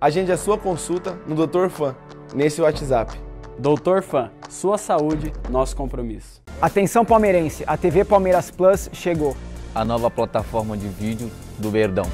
Agende a sua consulta no Dr. Fan, nesse WhatsApp. Doutor Fan, sua saúde, nosso compromisso. Atenção palmeirense, a TV Palmeiras Plus chegou. A nova plataforma de vídeo do Verdão.